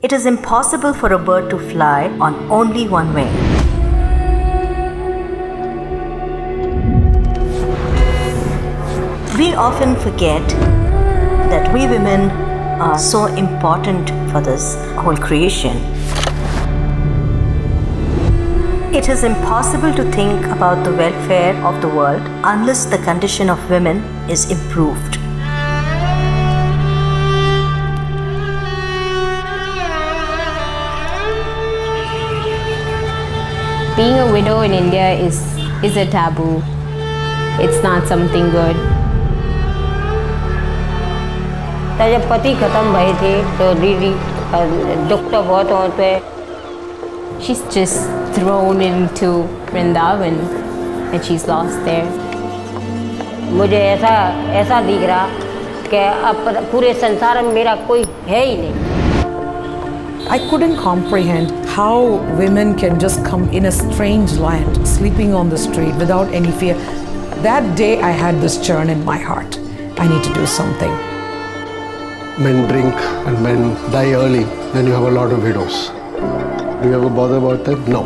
It is impossible for a bird to fly on only one wing. We often forget that we women are so important for this whole creation. It is impossible to think about the welfare of the world unless the condition of women is improved. Being a widow in India is, is a taboo. It's not something good. जब पति खत्म भए थे तो दीदी दुख तो बहुत होते हैं She's just thrown into Vrindavan and she's lost there. मुझे ऐसा ऐसा दिख रहा कि अब पूरे संसार में मेरा कोई है ही नहीं I couldn't comprehend how women can just come in a strange land, sleeping on the street without any fear. That day, I had this churn in my heart. I need to do something. Men drink and men die early, then you have a lot of widows. Do you ever bother about that? No.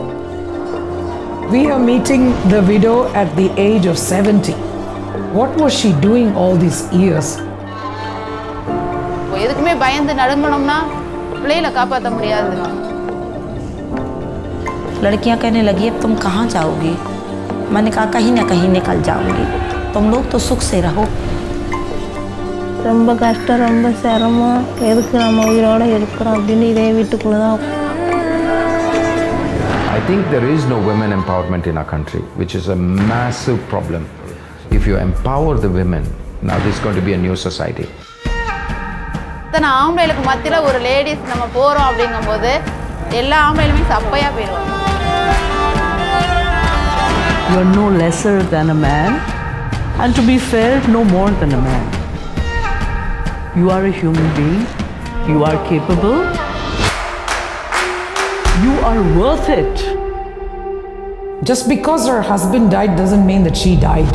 We are meeting the widow at the age of 70. What was she doing all these years? எதுக்குமே பயந்து நடுங்கணும்னா பிள்ளைகளை காப்பாற்ற முடியாது लड़कियां कहने लगी अब तुम कहाँ जाओगी मैंने कहा कहीं ना कहीं निकल जाऊंगी तुम लोग तो सुख से रहो ரொம்ப கஷ்டம் ரொம்ப சிரமம் எதுக்கு நம்ம உயிரோட இருக்கிறோம் அப்படின்னு இதே வீட்டுக்குள்ளே தான் I think there is no women empowerment in our country, which is a massive problem. If you empower the women, now this is going to be a new society. இத்தனை ஆம்பளைகளுக்கு மத்தியில் ஒரு லேடிஸ் நம்ம போகிறோம் அப்படிங்கும்போது எல்லா ஆம்பளைகளுமே சப்பையாக போயிடுவாங்க You're no lesser than a man, and to be fair, no more than a man. You are a human being, you are capable, you are worth it. Just because her husband died doesn't mean that she died.